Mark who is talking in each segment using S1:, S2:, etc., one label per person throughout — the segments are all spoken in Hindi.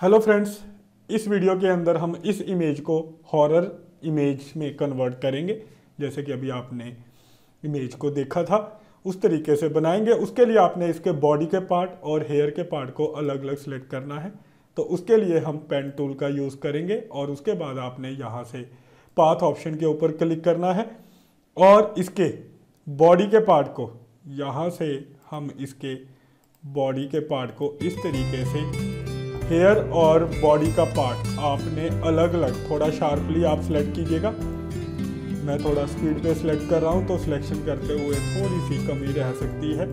S1: हेलो फ्रेंड्स इस वीडियो के अंदर हम इस इमेज को हॉरर इमेज में कन्वर्ट करेंगे। जैसे कि अभी आपने इमेज को देखा था, उस तरीके से बनाएँगे। उसके लिए आपने इसके बॉडी के पार्ट और हेयर के पार्ट को अलग अलग सेलेक्ट करना है। तो उसके लिए हम पेन टूल का यूज़ करेंगे और उसके बाद आपने यहाँ से पाथ ऑप्शन के ऊपर क्लिक करना है। और इसके बॉडी के पार्ट को, यहाँ से हम इसके बॉडी के पार्ट को इस तरीके से हेयर और बॉडी का पार्ट आपने अलग अलग, थोड़ा शार्पली आप सेलेक्ट कीजिएगा। मैं थोड़ा स्पीड पे सिलेक्ट कर रहा हूँ तो सिलेक्शन करते हुए थोड़ी सी कमी रह सकती है।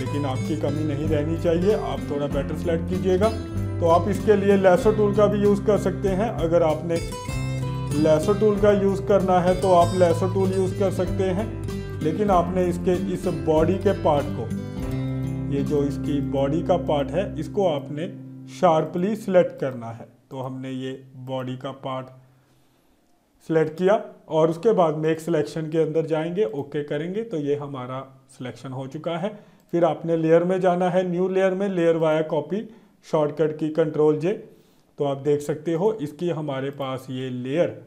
S1: लेकिन आपकी कमी नहीं रहनी चाहिए, आप थोड़ा बेटर सिलेक्ट कीजिएगा। तो आप इसके लिए लेसो टूल का भी यूज़ कर सकते हैं। अगर आपने लेसो टूल का यूज़ करना है तो आप लेसो टूल यूज़ कर सकते हैं। लेकिन आपने इसके, इस बॉडी के पार्ट को, ये जो इसकी बॉडी का पार्ट है, इसको आपने शार्पली सिलेक्ट करना है। तो हमने ये बॉडी का पार्ट सिलेक्ट किया और उसके बाद मेक सिलेक्शन के अंदर जाएँगे, ओके करेंगे तो ये हमारा सिलेक्शन हो चुका है। फिर आपने लेयर में जाना है, न्यू लेयर में, layer via copy, shortcut key control J तो आप देख सकते हो इसकी हमारे पास ये लेयर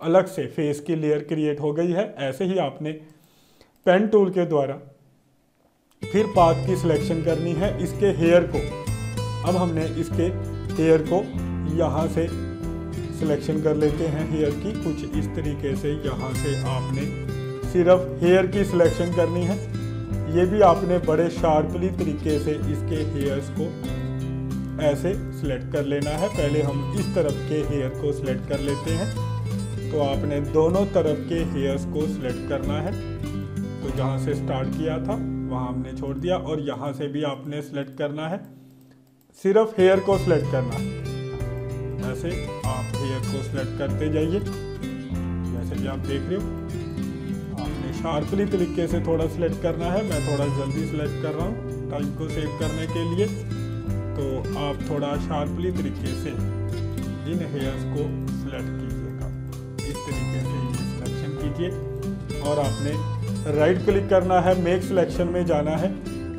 S1: अलग से फेस की लेयर क्रिएट हो गई है। ऐसे ही आपने पेन टूल के द्वारा फिर पाथ की सिलेक्शन करनी है। इसके हेयर को अब हमने इसके हेयर को यहाँ से सिलेक्शन कर लेते हैं हेयर की। कुछ इस तरीके से यहाँ से आपने सिर्फ़ हेयर की सिलेक्शन करनी है। ये भी आपने बड़े शार्पली तरीके से इसके हेयर्स को ऐसे सिलेक्ट कर लेना है। पहले हम इस तरफ़ के हेयर को सिलेक्ट कर लेते हैं। तो आपने दोनों तरफ़ के हेयर्स को सिलेक्ट करना है। तो जहाँ से स्टार्ट किया था, वहाँ हमने छोड़ दिया और यहाँ से भी आपने सेलेक्ट करना है। सिर्फ़ हेयर को सिलेक्ट करना। ऐसे आप हेयर को सिलेक्ट करते जाइए। जैसे भी आप देख रहे हो, आपने शार्पली तरीके से थोड़ा सिलेक्ट करना है। मैं थोड़ा जल्दी सिलेक्ट कर रहा हूँ टाइम को सेव करने के लिए। तो आप थोड़ा शार्पली तरीके से इन हेयर्स को सिलेक्ट कीजिएगा। इस तरीके से सिलेक्शन कीजिए। और आपने राइट क्लिक करना है, मेक सिलेक्शन में जाना है,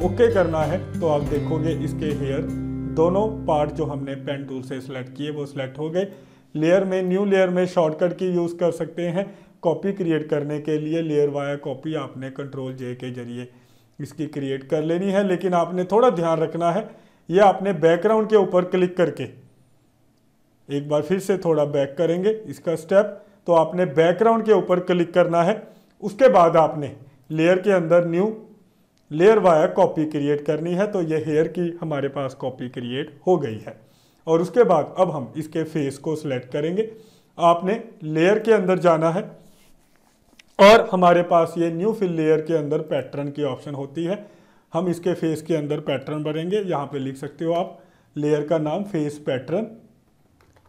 S1: ओके करना है तो आप देखोगे इसके हेयर दोनों पार्ट जो हमने पेन टूल से सिलेक्ट किए, वो सिलेक्ट हो गए। लेयर में न्यू लेयर में शॉर्टकट की यूज़ कर सकते हैं। कॉपी क्रिएट करने के लिए लेयर वाया कॉपी आपने कंट्रोल जे के ज़रिए इसकी क्रिएट कर लेनी है। लेकिन आपने थोड़ा ध्यान रखना है, ये आपने बैकग्राउंड के ऊपर क्लिक करके एक बार फिर से थोड़ा बैक करेंगे इसका स्टेप तो आपने बैकग्राउंड के ऊपर क्लिक करना है। उसके बाद आपने लेयर के अंदर new layer via copy create करनी है तो ये हेयर की हमारे पास कॉपी क्रिएट हो गई है। और उसके बाद अब हम इसके फेस को सिलेक्ट करेंगे। आपने लेयर के अंदर जाना है और हमारे पास ये न्यू फिल लेयर के अंदर पैटर्न की ऑप्शन होती है। हम इसके फेस के अंदर पैटर्न भरेंगे। यहाँ पे लिख सकते हो आप लेयर का नाम फेस पैटर्न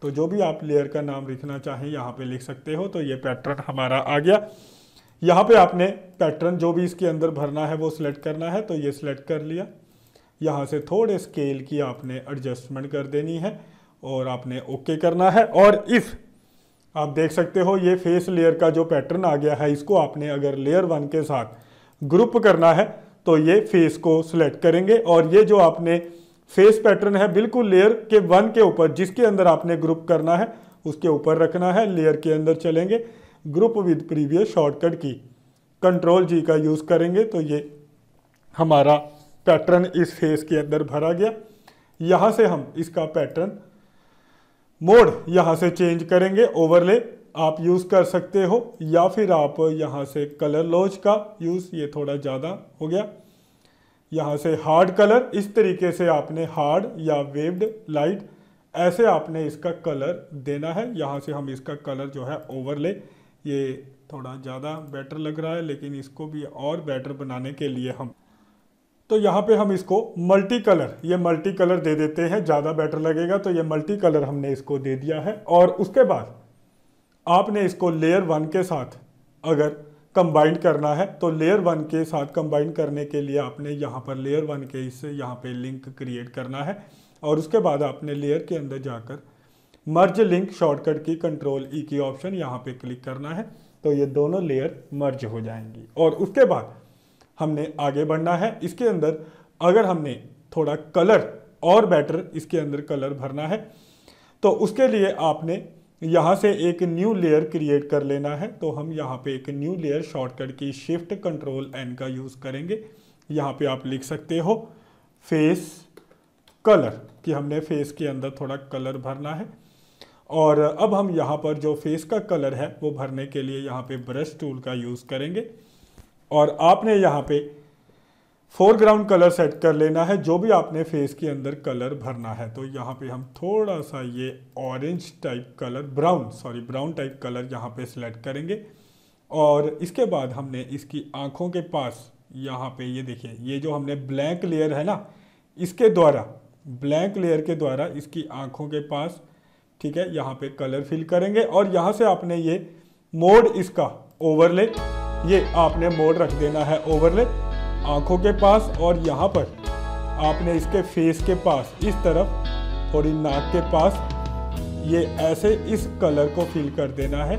S1: तो जो भी आप लेयर का नाम लिखना चाहें, यहाँ पे लिख सकते हो। तो ये पैटर्न हमारा आ गया। यहाँ पे आपने पैटर्न जो भी इसके अंदर भरना है, वो सिलेक्ट करना है तो ये सिलेक्ट कर लिया। यहाँ से थोड़े स्केल की आपने एडजस्टमेंट कर देनी है और आपने ओके करना है। और इफ़ आप देख सकते हो, ये फेस लेयर का जो पैटर्न आ गया है, इसको आपने अगर लेयर वन के साथ ग्रुप करना है तो ये फेस को सिलेक्ट करेंगे। और ये जो आपने फेस पैटर्न है, बिल्कुल लेयर के वन के ऊपर, जिसके अंदर आपने ग्रुप करना है, उसके ऊपर रखना है लेयर के अंदर चलेंगे। Group with previous shortcut key. Control G का यूज़ करेंगे तो ये हमारा पैटर्न इस फेस के अंदर भरा गया। यहाँ से हम इसका पैटर्न मोड यहाँ से चेंज करेंगे, ओवरले आप यूज़ कर सकते हो या फिर आप यहाँ से कलर लॉज का यूज़, ये थोड़ा ज़्यादा हो गया। यहाँ से हार्ड कलर, इस तरीके से आपने हार्ड या वेव्ड लाइट, ऐसे आपने इसका कलर देना है। यहाँ से हम इसका कलर जो है ओवरले ये थोड़ा ज़्यादा बेटर लग रहा है, लेकिन इसको भी और बेटर बनाने के लिए हम तो यहाँ पे हम इसको मल्टी कलर ये मल्टी कलर दे देते हैं, ज़्यादा बेटर लगेगा तो ये मल्टी कलर हमने इसको दे दिया है। और उसके बाद आपने इसको लेयर वन के साथ अगर कंबाइंड करना है तो लेयर वन के साथ कंबाइन करने के लिए आपने यहाँ पर लेयर वन के इससे यहाँ पे लिंक क्रिएट करना है। और उसके बाद आपने लेयर के अंदर जाकर merge link shortcut key control E की ऑप्शन यहाँ पे क्लिक करना है तो ये दोनों लेयर मर्ज हो जाएँगी। और उसके बाद हमने आगे बढ़ना है। इसके अंदर अगर हमने थोड़ा कलर और बेटर इसके अंदर कलर भरना है तो उसके लिए आपने यहाँ से एक न्यू लेयर क्रिएट कर लेना है। तो हम यहाँ पे एक new layer shortcut key shift control N का यूज़ करेंगे। यहाँ पे आप लिख सकते हो फेस कलर कि हमने फेस के अंदर थोड़ा कलर भरना है। और अब हम यहाँ पर जो फेस का कलर है, वो भरने के लिए यहाँ पे ब्रश टूल का यूज़ करेंगे। और आपने यहाँ पे फोरग्राउंड कलर सेट कर लेना है, जो भी आपने फेस के अंदर कलर भरना है। तो यहाँ पे हम थोड़ा सा ये orange type colour brown sorry brown type colour यहाँ पे सिलेक्ट करेंगे। और इसके बाद हमने इसकी आँखों के पास यहाँ पे ये देखिए, ये जो हमने ब्लैंक लेयर है ना, इसके द्वारा ब्लैंक लेयर के द्वारा इसकी आँखों के पास ठीक है, यहाँ पे कलर फिल करेंगे और यहाँ से आपने ये मोड इसका ओवरले ये आपने मोड रख देना है ओवरले आँखों के पास और यहाँ पर आपने इसके फेस के पास, इस तरफ़ थोड़ी नाक के पास, ये ऐसे इस कलर को फिल कर देना है,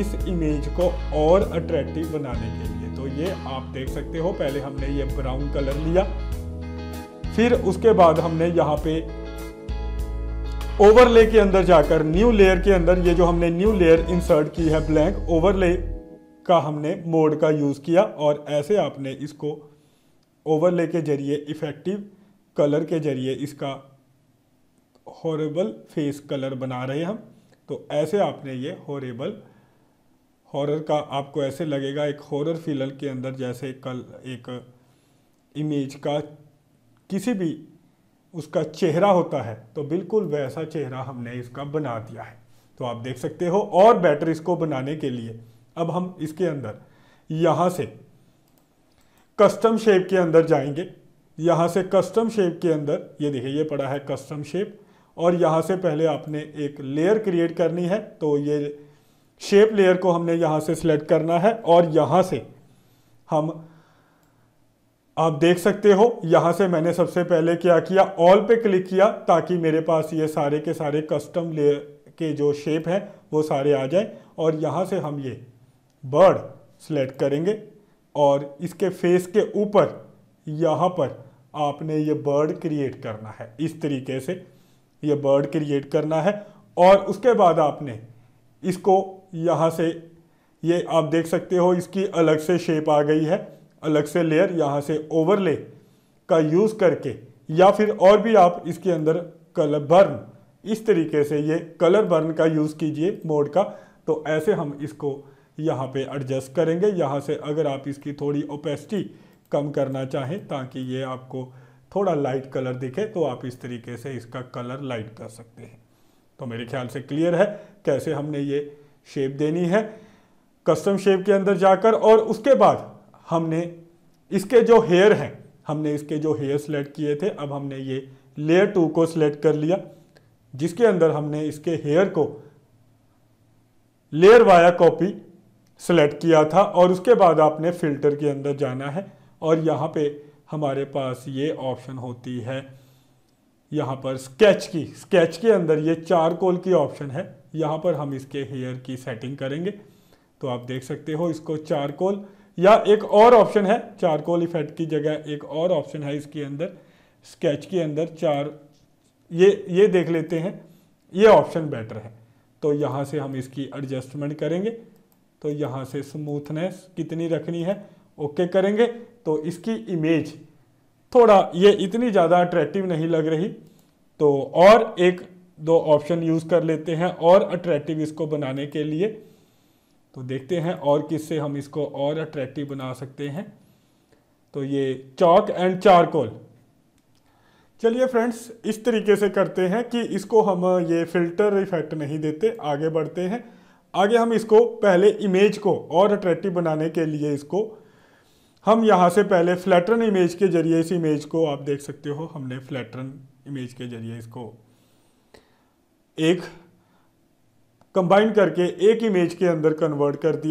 S1: इस इमेज को और अट्रैक्टिव बनाने के लिए। तो ये आप देख सकते हो, पहले हमने ये ब्राउन कलर लिया, फिर उसके बाद हमने यहाँ पे ओवरले के अंदर जाकर न्यू लेयर के अंदर, ये जो हमने न्यू लेयर इंसर्ट की है ब्लैंक ओवरले का हमने मोड का यूज़ किया और ऐसे आपने इसको ओवरले के ज़रिए इफ़ेक्टिव कलर के ज़रिए इसका हॉरेबल फेस कलर बना रहे हम। तो ऐसे आपने ये हॉरेबल हॉरर का आपको ऐसे लगेगा, एक हॉरर फ़िल्म के अंदर जैसे कल एक इमेज का किसी भी उसका चेहरा होता है तो बिल्कुल वैसा चेहरा हमने इसका बना दिया है। तो आप देख सकते हो, और बेटर इसको बनाने के लिए, अब हम इसके अंदर, यहाँ से कस्टम शेप के अंदर जाएँगे। यहाँ से कस्टम शेप के अंदर, ये देखिए, ये पड़ा है कस्टम शेप और यहाँ से पहले आपने एक लेयर क्रिएट करनी है तो ये शेप लेयर को हमने यहाँ से सिलेक्ट करना है, और यहाँ से हम आप देख सकते हो, यहाँ से मैंने सबसे पहले क्या किया ऑल पे क्लिक किया ताकि मेरे पास ये सारे के सारे कस्टम लेयर के जो शेप हैं, वो सारे आ जाए। और यहाँ से हम ये बर्ड सेलेक्ट करेंगे और इसके फेस के ऊपर, यहाँ पर आपने ये बर्ड क्रिएट करना है। इस तरीके से ये बर्ड क्रिएट करना है और उसके बाद आपने इसको यहाँ से ये आप देख सकते हो, इसकी अलग से शेप आ गई है। अलग से लेयर यहाँ से ओवरले का यूज़ करके, या फिर और भी आप इसके अंदर कलर बर्न इस तरीके से ये कलर बर्न का यूज़ कीजिए मोड का। तो ऐसे हम इसको यहाँ पे एडजस्ट करेंगे। यहाँ से अगर आप इसकी थोड़ी ओपेसिटी कम करना चाहें ताकि ये आपको थोड़ा लाइट कलर दिखे तो आप इस तरीके से इसका कलर लाइट कर सकते हैं। तो मेरे ख्याल से क्लियर है कैसे हमने ये शेप देनी है। कस्टम शेप के अंदर जाकर और उसके बाद हमने इसके जो हेयर हैं, हमने इसके जो हेयर सेलेक्ट किए थे, अब हमने ये लेयर टू को सिलेक्ट कर लिया, जिसके अंदर हमने इसके हेयर को लेयर वाया कॉपी सेलेक्ट किया था, और उसके बाद आपने फ़िल्टर के अंदर जाना है, और यहाँ पे हमारे पास ये ऑप्शन होती है। यहाँ पर स्केच की स्केच के अंदर ये चार कोल की ऑप्शन है, यहाँ पर हम इसके हेयर की सेटिंग करेंगे। तो आप देख सकते हो इसको चार कोल या एक और ऑप्शन है, चारकोल इफ़ेक्ट की जगह एक और ऑप्शन है इसके अंदर स्केच के अंदर चार, ये ये देख लेते हैं, ये ऑप्शन बेटर है। तो यहाँ से हम इसकी एडजस्टमेंट करेंगे तो यहाँ से स्मूथनेस कितनी रखनी है ओके करेंगे तो इसकी इमेज थोड़ा, ये इतनी ज़्यादा अट्रैक्टिव नहीं लग रही तो और एक, दो ऑप्शन यूज़ कर लेते हैं, और अट्रैक्टिव इसको बनाने के लिए। तो देखते हैं और किससे हम इसको और अट्रैक्टिव बना सकते हैं। तो ये चौक एंड चारकोल चलिए फ्रेंड्स इस तरीके से करते हैं कि इसको हम ये फ़िल्टर इफ़ेक्ट नहीं देते, आगे बढ़ते हैं। आगे हम इसको पहले इमेज को और अट्रैक्टिव बनाने के लिए इसको, हम यहाँ से पहले फ्लैटरन इमेज के ज़रिए इस इमेज को, आप देख सकते हो, हमने फ्लैटरन इमेज के ज़रिए इसको एक कंबाइन करके एक इमेज के अंदर कन्वर्ट कर दिया।